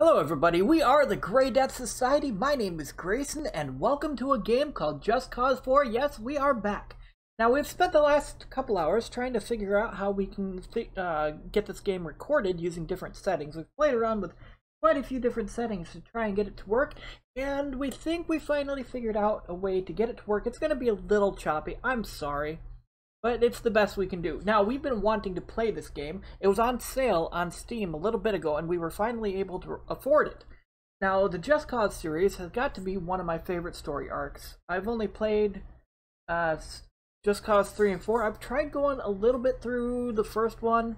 Hello everybody, we are the Gray Death Society. My name is Grayson and welcome to a game called Just Cause 4. Yes, we are back. Now we've spent the last couple hours trying to figure out how we can uh, get this game recorded using different settings. We've played around with quite a few different settings to try and get it to work and we think we finally figured out a way to get it to work. It's going to be a little choppy, I'm sorry. But it's the best we can do. Now, we've been wanting to play this game. It was on sale on Steam a little bit ago, and we were finally able to afford it. Now, the Just Cause series has got to be one of my favorite story arcs. I've only played uh, Just Cause 3 and 4. I've tried going a little bit through the first one.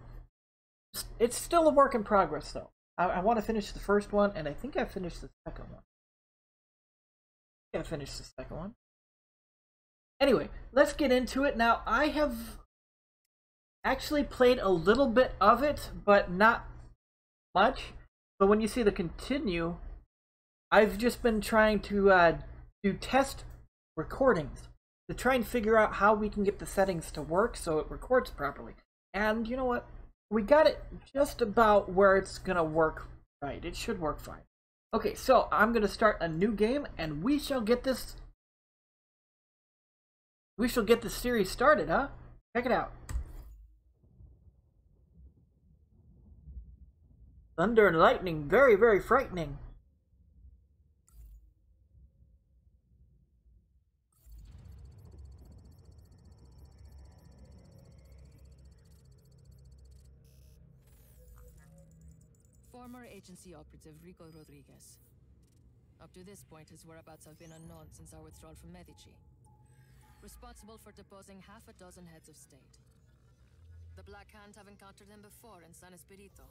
It's still a work in progress, though. I, I want to finish the first one, and I think I finished the second one. I I finished the second one. Anyway, let's get into it. Now, I have actually played a little bit of it, but not much. But when you see the continue, I've just been trying to uh, do test recordings to try and figure out how we can get the settings to work so it records properly. And you know what? We got it just about where it's going to work right. It should work fine. Okay, so I'm going to start a new game, and we shall get this we shall get the series started, huh? Check it out. Thunder and lightning, very, very frightening. Former agency operative Rico Rodriguez. Up to this point, his whereabouts have been unknown since our withdrawal from Medici responsible for deposing half a dozen heads of state. The Black Hand have encountered him before in San Esperito,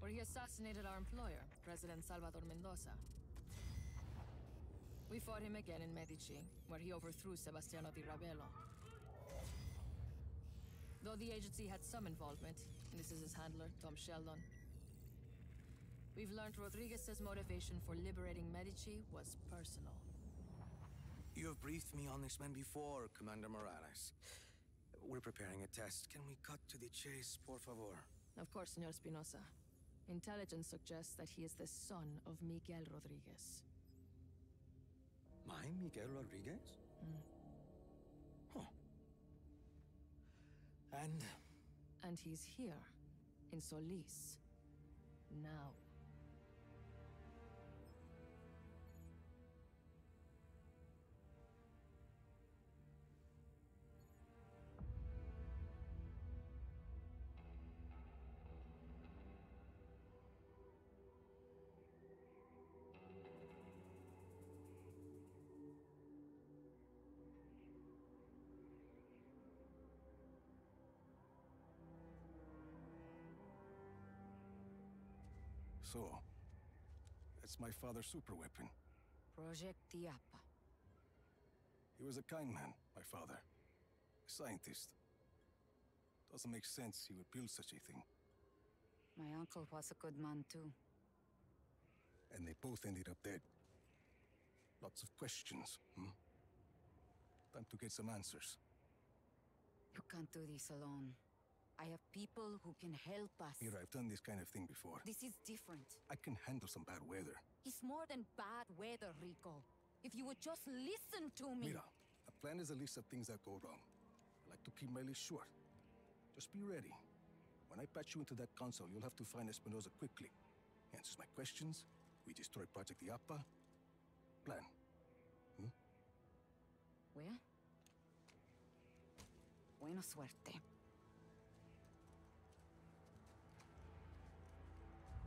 where he assassinated our employer, President Salvador Mendoza. We fought him again in Medici, where he overthrew Sebastiano di Ravello. Though the agency had some involvement, and this is his handler, Tom Sheldon, we've learned Rodriguez's motivation for liberating Medici was personal. You have briefed me on this man before, Commander Morales. We're preparing a test. Can we cut to the chase, por favor? Of course, Senor Espinosa. Intelligence suggests that he is the son of Miguel Rodriguez. My Miguel Rodriguez? Mm. Huh. And? And he's here, in Solis. Now. So, that's my father's super weapon. Project Illapa. He was a kind man, my father. A scientist. Doesn't make sense he would build such a thing. My uncle was a good man too. And they both ended up dead. Lots of questions, hmm? Time to get some answers. You can't do this alone. I have people who can help us. Mira, I've done this kind of thing before. This is different. I can handle some bad weather. It's more than bad weather, Rico. If you would just listen to me. Mira, a plan is a list of things that go wrong. I like to keep my list short. Just be ready. When I patch you into that console, you'll have to find Espinosa quickly. He Answers my questions, we destroy Project Illapa. Plan. Hmm? Where? Buena suerte.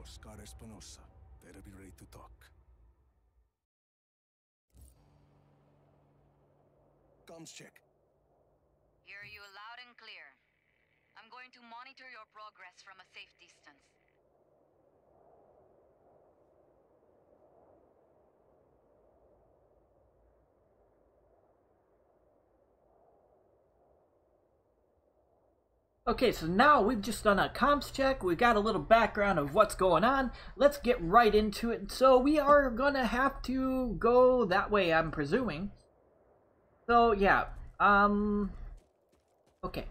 Oscar Espinosa. Better be ready to talk. Comms check. Hear you loud and clear. I'm going to monitor your progress from a safe distance. Okay, so now we've just done a comms check. We got a little background of what's going on. Let's get right into it. So we are gonna have to go that way, I'm presuming. So yeah, um, okay.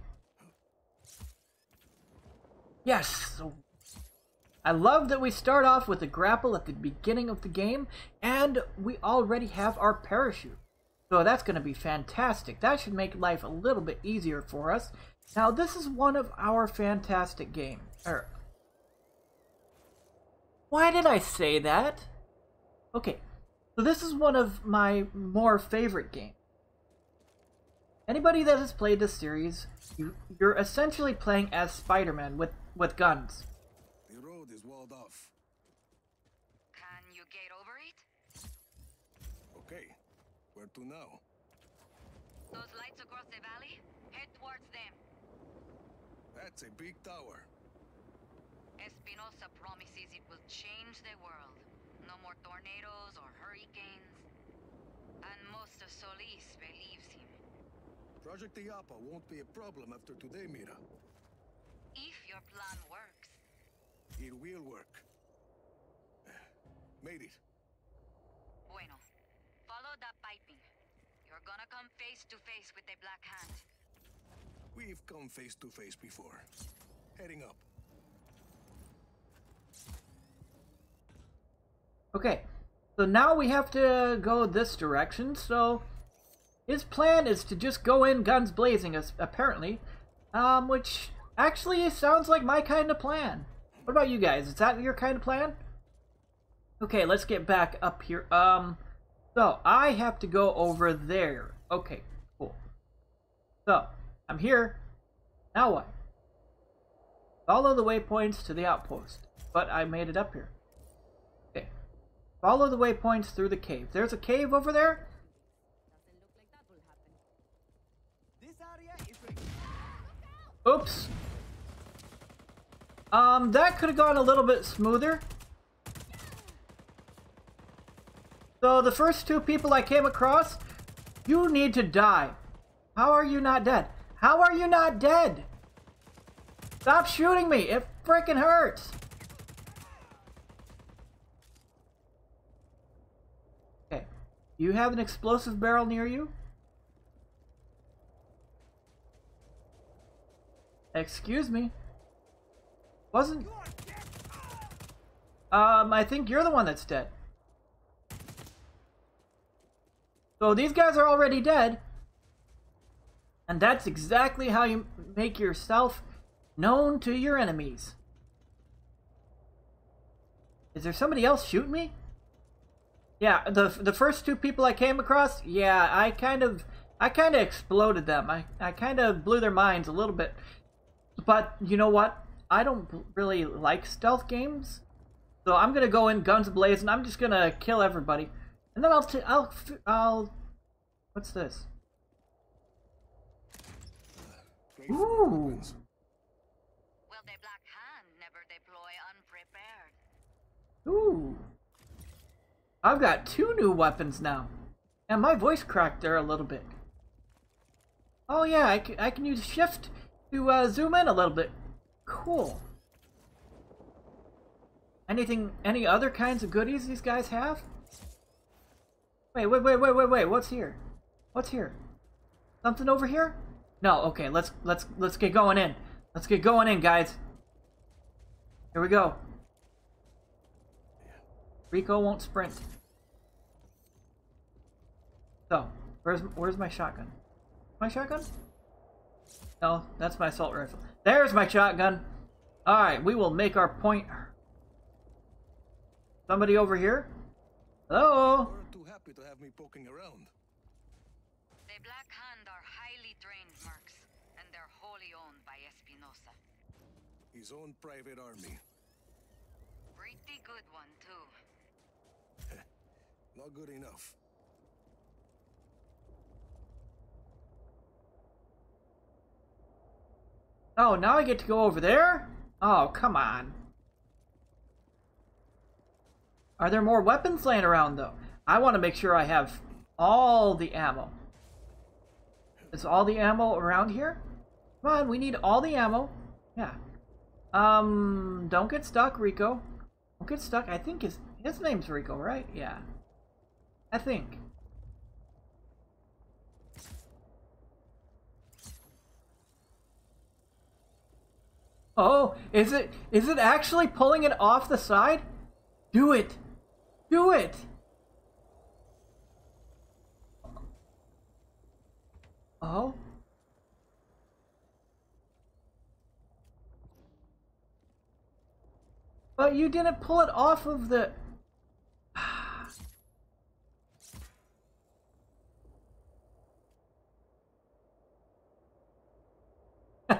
Yes. I love that we start off with a grapple at the beginning of the game, and we already have our parachute. So that's going to be fantastic. That should make life a little bit easier for us. Now, this is one of our fantastic games. Er, why did I say that? Okay, so this is one of my more favorite games. Anybody that has played this series, you, you're essentially playing as Spider-Man with, with guns. The road is walled off. Can you get over it? Okay, where to now? Those lights across the valley? Head towards them. That's a big tower. Espinosa promises it will change the world. No more tornadoes or hurricanes. And most of Solis believes him. Project Illapa won't be a problem after today, Mira. If your plan works. It will work. Made it. Bueno. Follow that piping. You're gonna come face to face with the Black Hand. We've come face to face before. Heading up. Okay, so now we have to go this direction, so his plan is to just go in guns blazing, apparently, um, which actually sounds like my kind of plan. What about you guys? Is that your kind of plan? Okay, let's get back up here. Um, so I have to go over there. Okay, cool. So, I'm here. Now what? Follow the waypoints to the outpost. But I made it up here. Okay. Follow the waypoints through the cave. There's a cave over there? Oops. Um, that could have gone a little bit smoother. So the first two people I came across, you need to die. How are you not dead? How are you not dead? Stop shooting me. It freaking hurts. Okay. You have an explosive barrel near you? Excuse me. Wasn't... Um, I think you're the one that's dead. So these guys are already dead. And that's exactly how you make yourself known to your enemies. Is there somebody else shooting me? Yeah, the the first two people I came across, yeah, I kind of I kind of exploded them. I I kind of blew their minds a little bit. But you know what? I don't really like stealth games. So I'm going to go in guns blazing. And I'm just going to kill everybody. And then I'll I'll I'll What's this? Ooh. weapons. Well, the Black Hand never deploy unprepared. Ooh. I've got two new weapons now. And my voice cracked there a little bit. Oh yeah, I can, I can use shift to uh, zoom in a little bit. Cool. Anything, any other kinds of goodies these guys have? Wait, wait, wait, wait, wait, wait, what's here? What's here? Something over here? No, okay, let's, let's, let's get going in. Let's get going in, guys. Here we go. Rico won't sprint. So, where's where's my shotgun? My shotgun? No, that's my assault rifle. There's my shotgun. All right, we will make our point. Somebody over here? Hello? We're too happy to have me poking around. The Black Hand are highly trained mercs, and they're wholly owned by Espinosa. His own private army. Pretty good one, too. Not good enough. Oh, now I get to go over there? Oh, come on. Are there more weapons laying around, though? I want to make sure I have all the ammo. Is all the ammo around here? Come on, we need all the ammo. Yeah. Um, don't get stuck, Rico. Don't get stuck. I think his, his name's Rico, right? Yeah. I think. Oh, is it is it actually pulling it off the side? Do it. Do it. Oh. But you didn't pull it off of the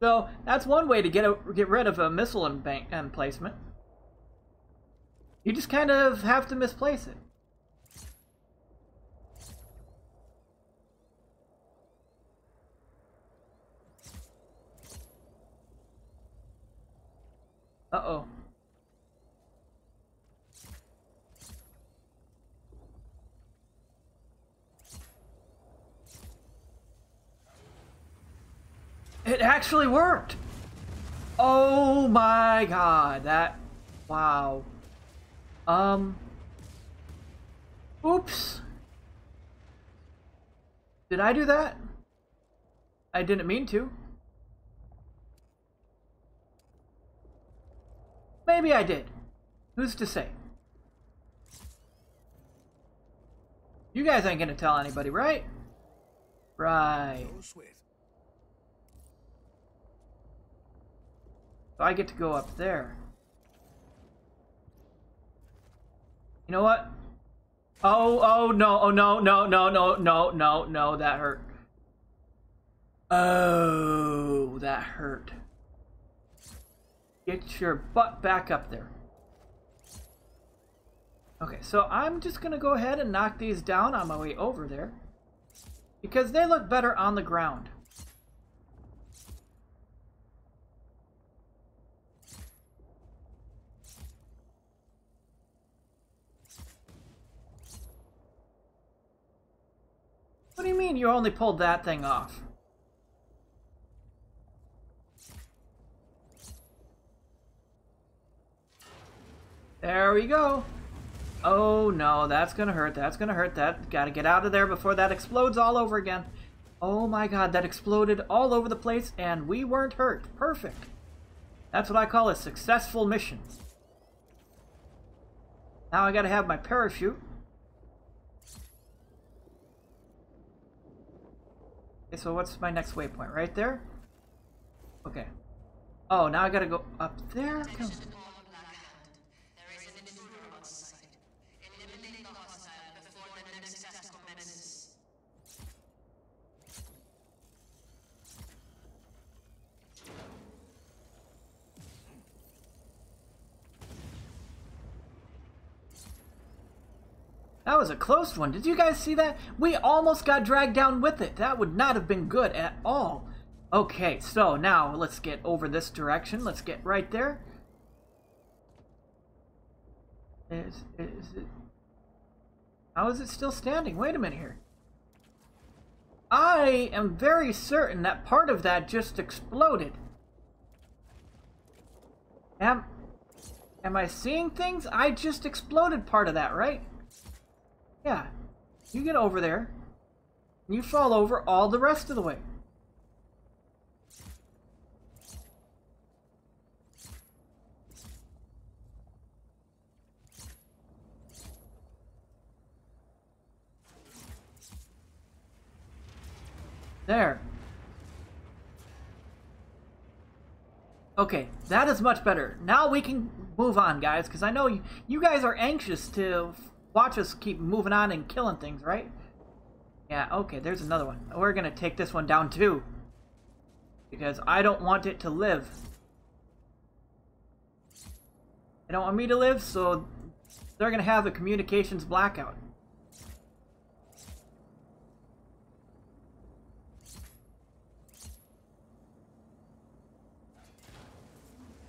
so that's one way to get a, get rid of a missile emplacement. You just kind of have to misplace it. Uh-oh. It actually worked! Oh my god, that... Wow. Um... Oops. Did I do that? I didn't mean to. Maybe I did. Who's to say? You guys ain't gonna tell anybody, right? Right. No sweat. So I get to go up there. You know what? Oh, oh, no, oh, no, no, no, no, no, no, no, that hurt. Oh, that hurt. Get your butt back up there. Okay, so I'm just gonna go ahead and knock these down on my way over there. Because they look better on the ground. What do you mean you only pulled that thing off? There we go. Oh no, that's gonna hurt. That's gonna hurt. That gotta get out of there before that explodes all over again. Oh my god, that exploded all over the place and we weren't hurt. Perfect. That's what I call a successful mission. Now I gotta have my parachute. Okay, so what's my next waypoint? Right there? Okay. Oh, now I gotta go up there? Come- That was a close one. Did you guys see that? We almost got dragged down with it. That would not have been good at all. Okay, so now let's get over this direction. Let's get right there. Is, is it... How is it still standing? Wait a minute here. I am very certain that part of that just exploded. Am, am I seeing things? I just exploded part of that, right? Yeah. You get over there. You fall over all the rest of the way. There. Okay, that is much better. Now we can move on, guys, because I know you, you guys are anxious to watch us keep moving on and killing things, right? Yeah, okay, there's another one. We're gonna take this one down too. Because I don't want it to live. They don't want me to live, so they're gonna have a communications blackout.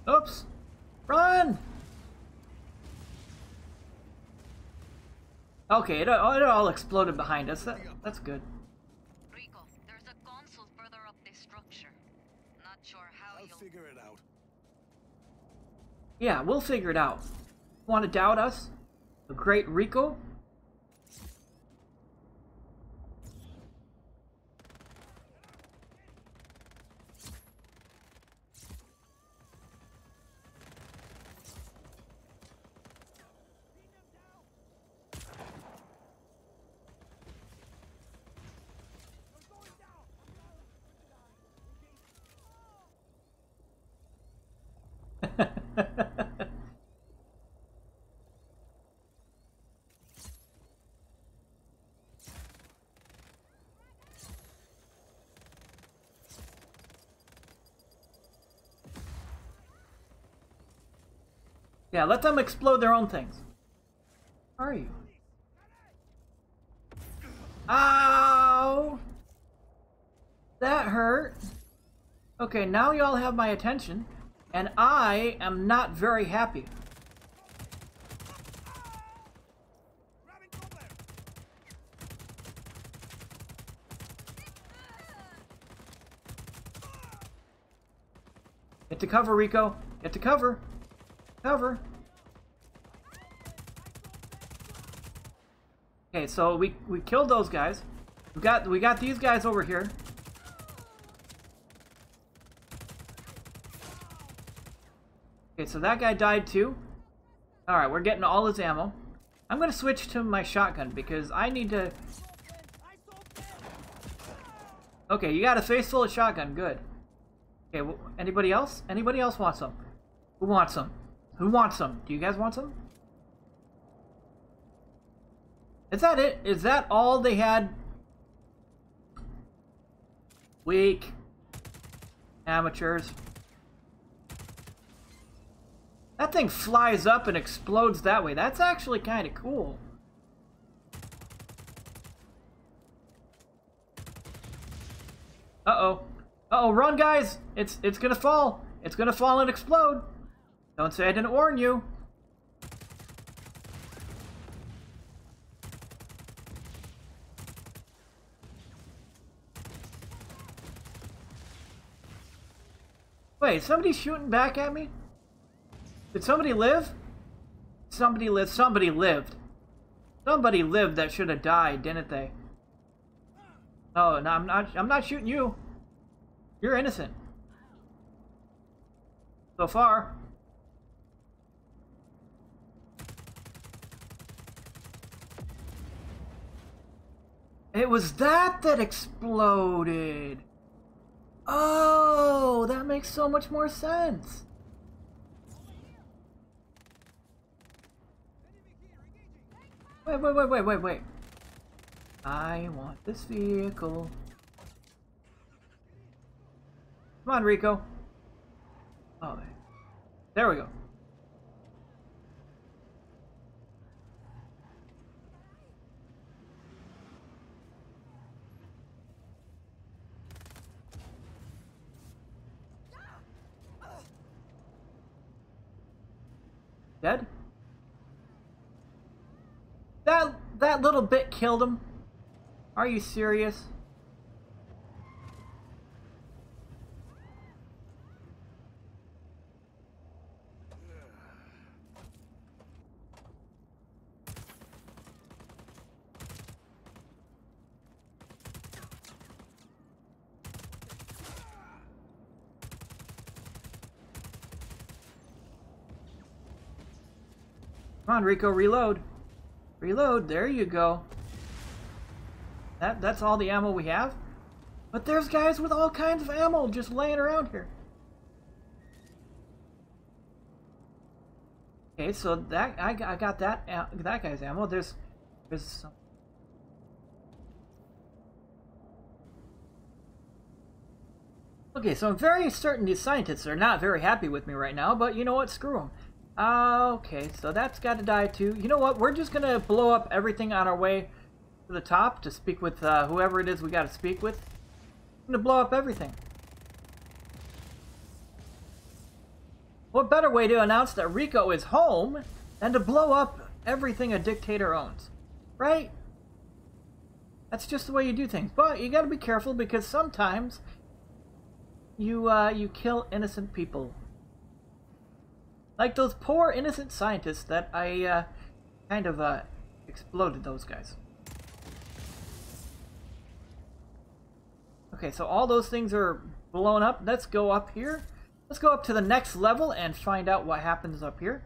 Oops! Run! Okay, it, it all exploded behind us. That, that's good. Rico, there's a console further up this structure. Not sure how I'll you'll figure it out. Yeah, we'll figure it out. Want to doubt us? The great Rico? Yeah, let them explode their own things. Where are you? Ow! That hurt. Okay, now y'all have my attention, and I am not very happy. Get to cover, Rico. Get to cover. Cover. Okay, so we we killed those guys. We got we got these guys over here. Okay, so that guy died too. Alright, we're getting all his ammo. I'm gonna switch to my shotgun because I need to... Okay, you got a face full of shotgun, good. Okay, well, anybody else? Anybody else want some? Who wants some? Who wants some? Do you guys want some? Is that it? Is that all they had? Weak. Amateurs. That thing flies up and explodes that way. That's actually kind of cool. Uh-oh. Uh-oh, run, guys! It's it's gonna fall. It's gonna fall and explode. Don't say I didn't warn you. Wait, somebody's shooting back at me? Did somebody live? Somebody lived. Somebody lived. Somebody lived that should have died, didn't they? Oh, no, I'm not. I'm not shooting you. You're innocent. So far. It was that that exploded. Oh, that makes so much more sense. Wait, wait, wait, wait, wait, wait. I want this vehicle. Come on, Rico. Oh, there we go. Dead? That little bit killed him. Are you serious? Come on, Rico, reload. Reload, there you go. That That's all the ammo we have? But there's guys with all kinds of ammo just laying around here. Okay, so that I, I got that uh, that guy's ammo. There's there's some Okay, so I'm very certain these scientists are not very happy with me right now, but you know what? Screw them. Okay, so that's got to die too. You know what? We're just going to blow up everything on our way to the top to speak with uh, whoever it is we got to speak with. I'm going to blow up everything. What better way to announce that Rico is home than to blow up everything a dictator owns? Right? That's just the way you do things. But you got to be careful because sometimes you uh, you kill innocent people like those poor innocent scientists that I uh, kind of uh, exploded those guys. Okay, so all those things are blown up. Let's go up here. Let's go up to the next level and find out what happens up here.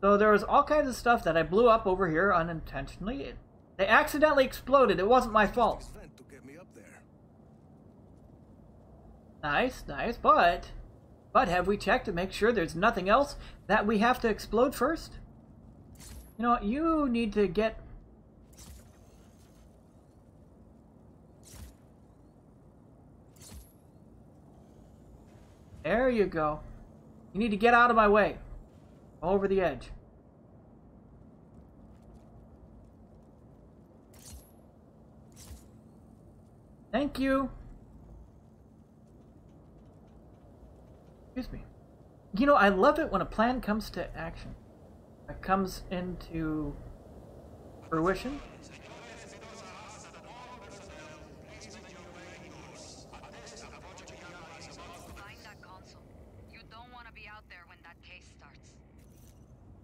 So there was all kinds of stuff that I blew up over here unintentionally. They accidentally exploded. It wasn't my fault. Nice, nice, but... But have we checked to make sure there's nothing else that we have to explode first? You know what, you need to get... There you go. You need to get out of my way. Over the edge. Thank you. Excuse me. You know, I love it when a plan comes to action. It comes into fruition. Find that console. You don't want to be out there when that case starts.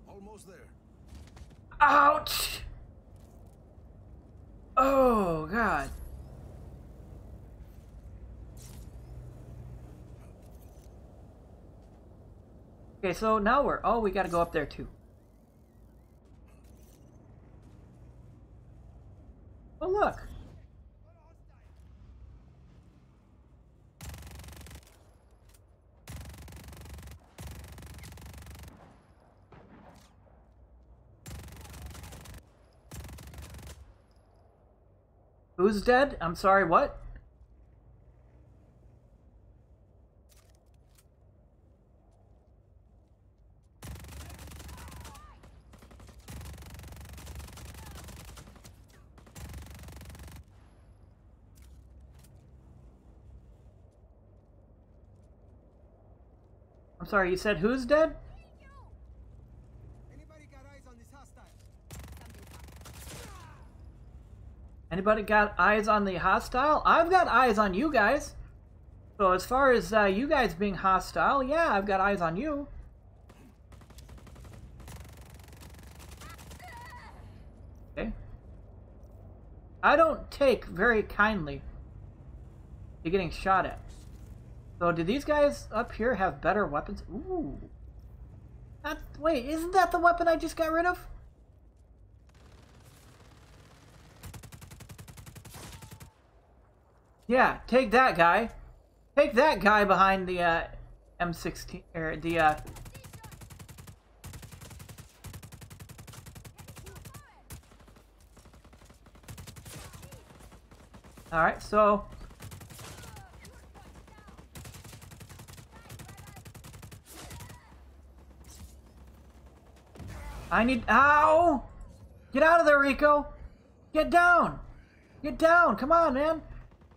Almost there. Ouch! Oh, God. Okay, so now we're... Oh, we gotta go up there, too. Oh, look. Who's dead? I'm sorry, what? I'm sorry, you said who's dead? Anybody got eyes on this hostile? Anybody got eyes on the hostile? I've got eyes on you guys. So as far as uh, you guys being hostile, yeah, I've got eyes on you. Okay. I don't take very kindly to getting shot at. So do these guys up here have better weapons? Ooh. That, wait, isn't that the weapon I just got rid of? Yeah, take that guy. Take that guy behind the uh, M16 or the uh, All right, so I need ow! Get out of there, Rico! Get down! Get down! Come on, man!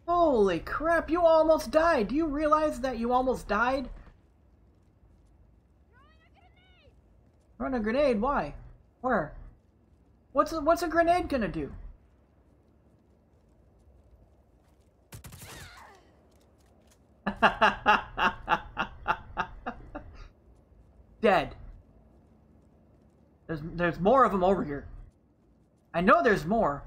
Holy crap, you almost died! Do you realize that you almost died? Run a grenade? Why? Where? What's a, what's a grenade gonna do? Dead. There's there's more of them over here. I know there's more.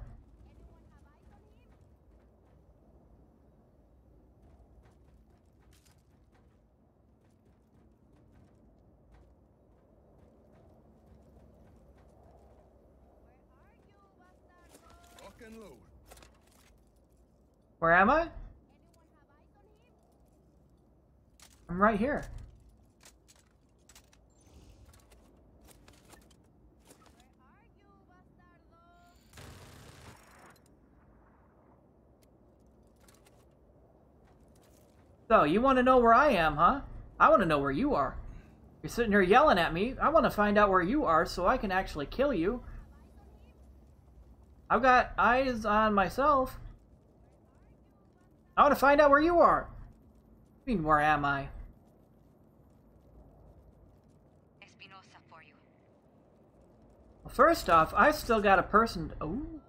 Where am I? I'm right here. So, you want to know where I am, huh? I want to know where you are. You're sitting here yelling at me. I want to find out where you are so I can actually kill you. I've got eyes on myself. I want to find out where you are. I mean, where am I? Espinosa for you. Well, first off, I've still got a person. Ooh.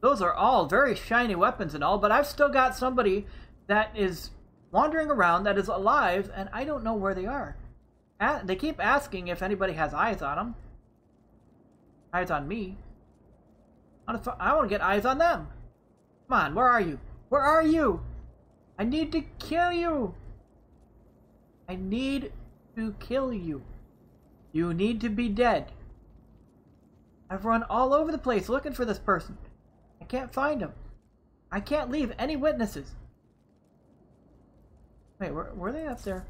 Those are all very shiny weapons and all, but I've still got somebody that is wandering around that is alive, and I don't know where they are. A- they keep asking if anybody has eyes on them. Eyes on me. I want to I want to get eyes on them. Come on, where are you? Where are you? I need to kill you. I need to kill you. You need to be dead. I've run all over the place looking for this person. I can't find him. I can't leave any witnesses. Wait, were, were they up there?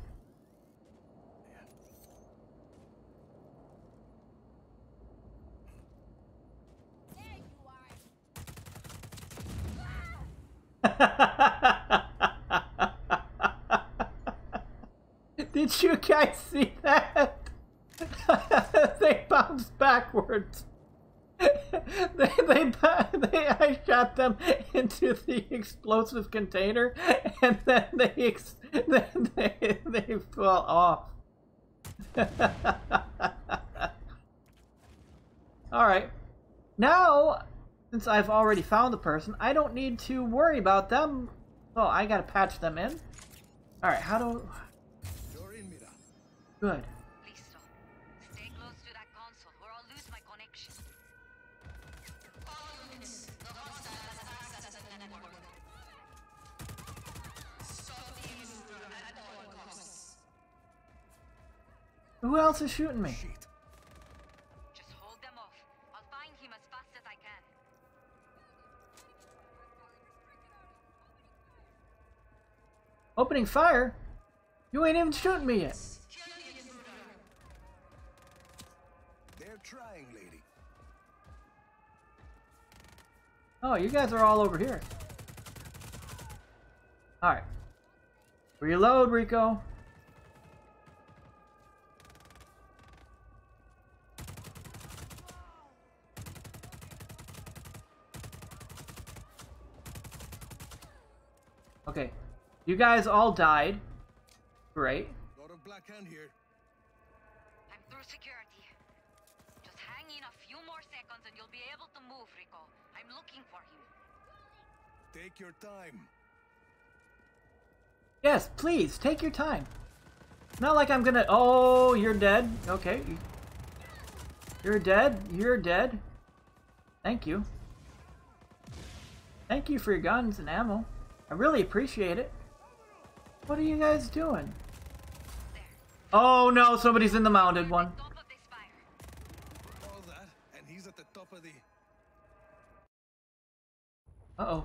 Did you guys see that? they bounced backwards. they, they, they, I shot them into the explosive container, and then they, ex, then they, they fell off. Alright. Now, since I've already found the person, I don't need to worry about them. Oh, I gotta patch them in. Alright, how do... You're in, Mira. Good. Who else is shooting me? Shit. Just hold them off. I'll find him as fast as I can. Opening fire? You ain't even shooting me yet. They're trying, lady. Oh, you guys are all over here. Alright. Reload, Rico. Okay. You guys all died. Great. Lot of black hand here. I'm through security. Just hang in a few more seconds and you'll be able to move, Rico. I'm looking for him. Take your time. Yes, please, take your time. It's not like I'm gonna. Oh, you're dead. Okay. You're dead. You're dead. Thank you. Thank you for your guns and ammo. I really appreciate it. What are you guys doing? Oh no, somebody's in the mounted one. Top of this fire. All that, and he's at the top of the. Uh oh.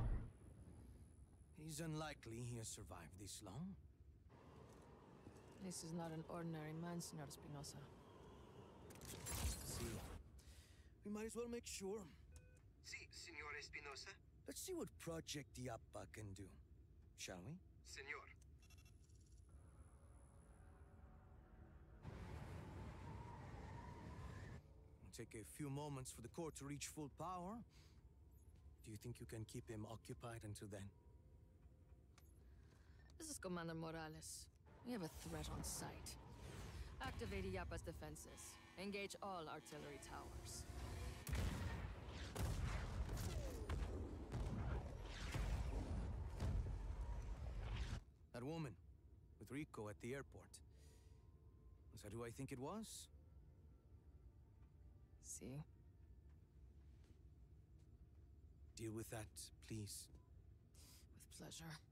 He's unlikely he has survived this long. This is not an ordinary man, Senor Espinosa. See, we might as well make sure. Si, Signor Espinosa. Let's see what Project Illapa can do, shall we? Senor. It'll take a few moments for the core to reach full power. Do you think you can keep him occupied until then? This is Commander Morales. We have a threat on sight. Activate Illapa's defenses. Engage all artillery towers. That woman with Rico at the airport. Was that who I think it was? See? Deal with that, please. With pleasure.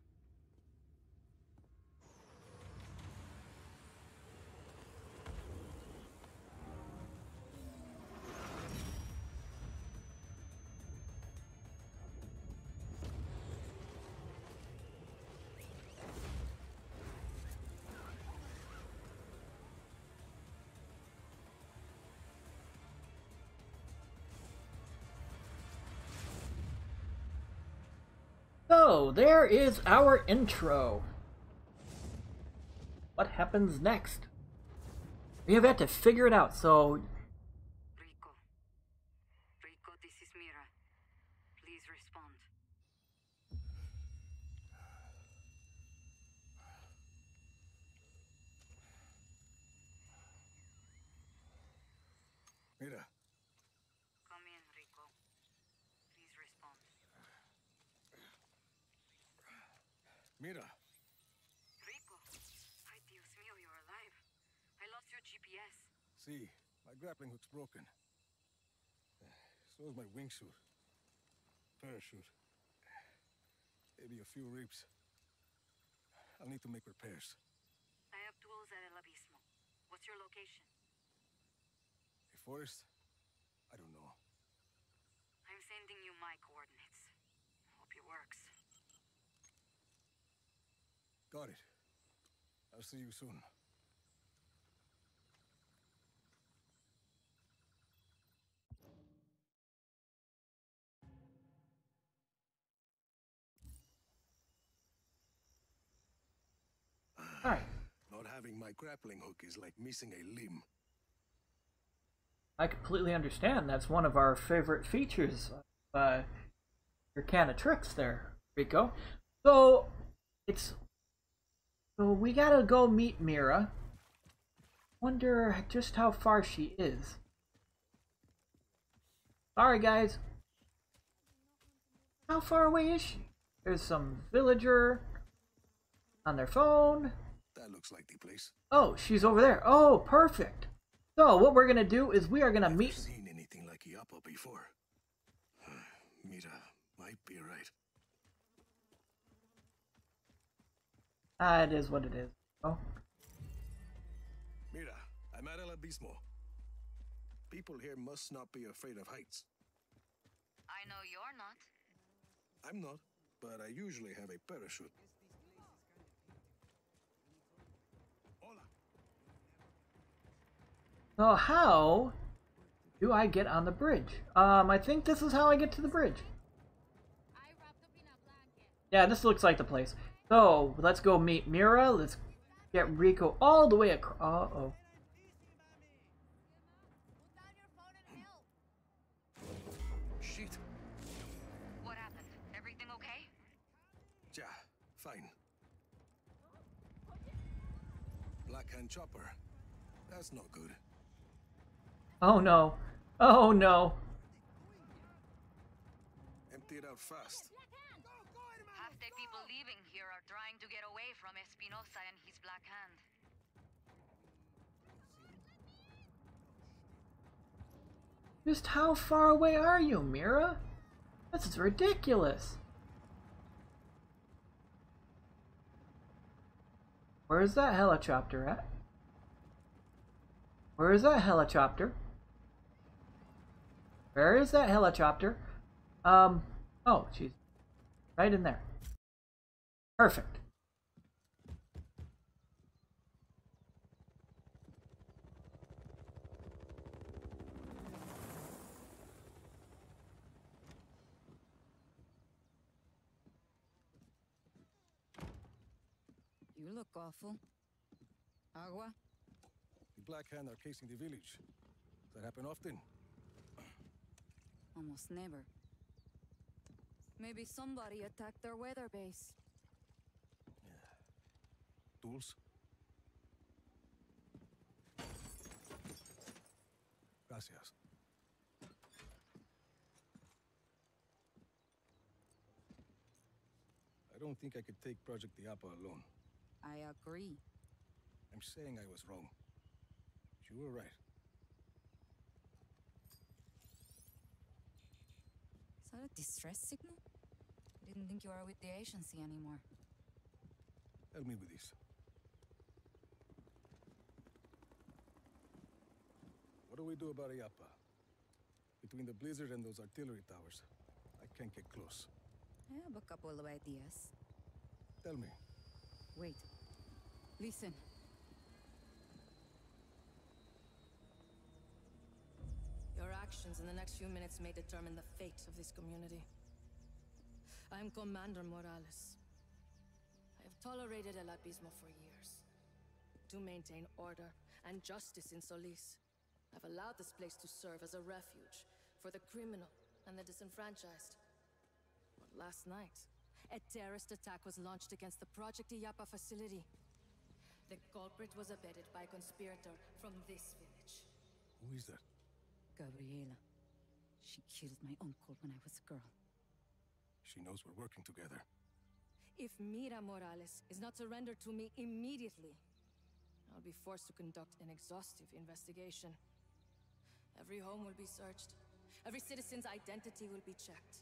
So, there is our intro. What happens next? We have yet to figure it out, so Rico. Rico, this is Mira. Please respond. Mira, Come in, Rico. Please respond. Mira. Rico! Ay, Dios mío, you're alive. I lost your GPS. See, my grappling hook's broken. So is my wingsuit. Parachute. Maybe a few reaps. I'll need to make repairs. I have tools at El Abismo. What's your location? A forest? I don't know. I'm sending you my coordinates. Hope it works. Got it. I'll see you soon. alright. Not having my grappling hook is like missing a limb. I completely understand. That's one of our favorite features. Uh, your can of tricks there, Rico. So it's so we gotta go meet Mira. Wonder just how far she is. Sorry, guys. How far away is she? There's some villager on their phone. That looks like the place. Oh, she's over there. Oh, perfect. So what we're gonna do is we are gonna Never meet. seen anything like Illapa before. Mira might be right. Ah, it is what it is. Oh, Mira, I'm at El Abismo. People here must not be afraid of heights. I know you're not. I'm not, but I usually have a parachute. Hola. so how do I get on the bridge? Um, I think this is how I get to the bridge. Yeah, this looks like the place. So let's go meet Mira. Let's get Rico all the way across. Uh oh. Shit. What happened? Everything okay? Yeah, fine. Black Hand Chopper. That's no good. Oh no. Oh no. Empty it out fast. Half the people leaving here are trying to get away from Espinosa and his Black Hand. Just how far away are you, Mira? This is ridiculous. Where's that helicopter at? Where is that helicopter? Where is that helicopter? Um, oh, she's right in there. Perfect. You look awful. Agua? The Black Hand are casing the village. Does that happen often? Almost never. Maybe somebody attacked their weather base. Tools? Gracias. I don't think I could take Project Illapa alone. I agree. I'm saying I was wrong. You were right. Is that a distress signal? I didn't think you were with the agency anymore. Help me with this. What do we do about Illapa? Between the blizzard and those artillery towers, I can't get close. I have a couple of ideas. Tell me. Wait. Listen. Your actions in the next few minutes may determine the fate of this community. I am Commander Morales. I have tolerated El Abismo for years. To maintain order and justice in Solis, I've allowed this place to serve as a refuge for the criminal and the disenfranchised. But last night, a terrorist attack was launched against the Project Illapa facility. The culprit was abetted by a conspirator from this village. Who is that? Gabriela. She killed my uncle when I was a girl. She knows we're working together. If Mira Morales is not surrendered to me immediately, I'll be forced to conduct an exhaustive investigation. Every home will be searched. Every citizen's identity will be checked.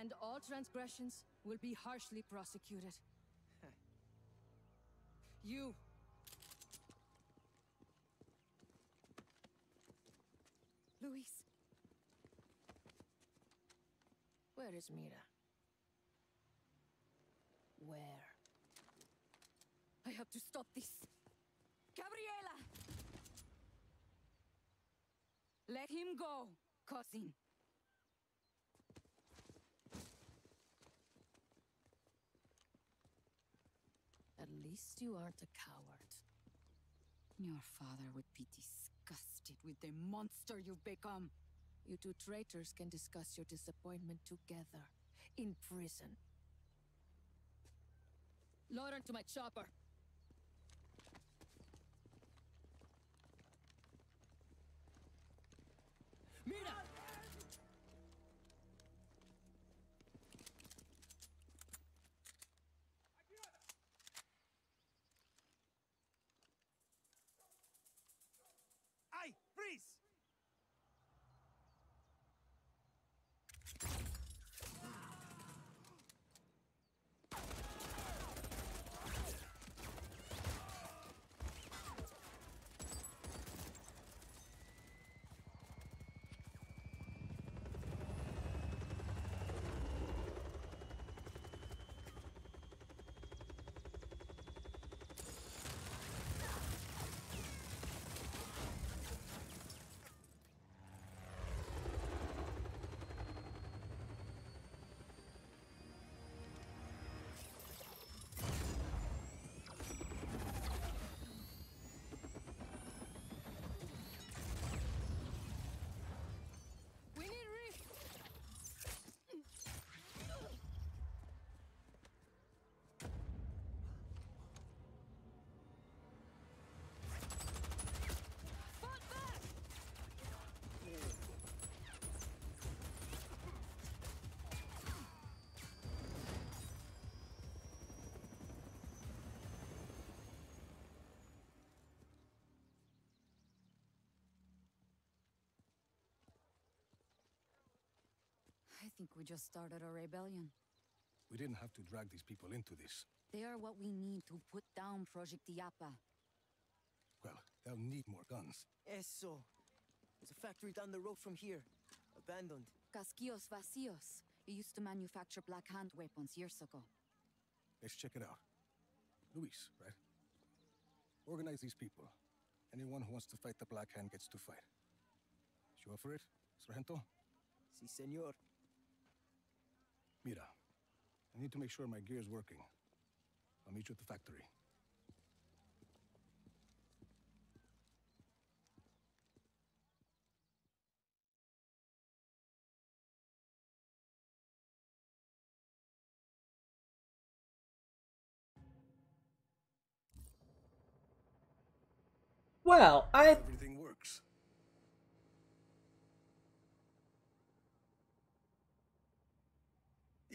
And all transgressions will be harshly prosecuted. you! Luis, Where is Mira? Where? I have to stop this. Gabriela! Let him go, cousin. Least you aren't a coward. Your father would be disgusted with the monster you've become. You two traitors can discuss your disappointment together. In prison. Load onto my chopper. Mira! Aye, freeze! We need Rick! Fall back! I think we just started a rebellion. We didn't have to drag these people into this. They are what we need to put down Project Illapa. Well, they'll need more guns. Eso. There's a factory down the road from here. Abandoned. Casquillos Vacios. It used to manufacture black hand weapons years ago. Let's check it out. Luis, right? Organize these people. Anyone who wants to fight the Black Hand gets to fight. You up for it, Sargento? Si, senor. Mira, I need to make sure my gear is working. I'll meet you at the factory. Well, I Everything works.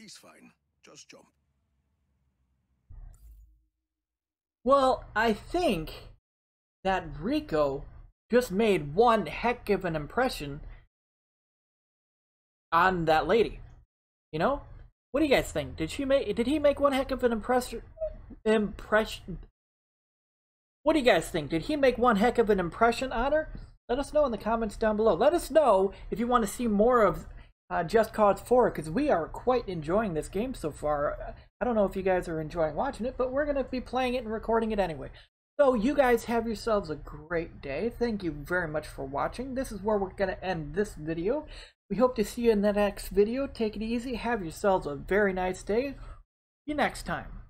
He's fine. Just jump. well, I think that Rico just made one heck of an impression on that lady. You know? What do you guys think? Did she make did he make one heck of an impression impression What do you guys think? Did he make one heck of an impression on her? Let us know in the comments down below. Let us know if you want to see more of uh, Just Cause 4 because we are quite enjoying this game so far. I don't know if you guys are enjoying watching it, but we're going to be playing it and recording it anyway. So you guys have yourselves a great day. Thank you very much for watching. This is where we're going to end this video. We hope to see you in the next video. Take it easy. Have yourselves a very nice day. See you next time.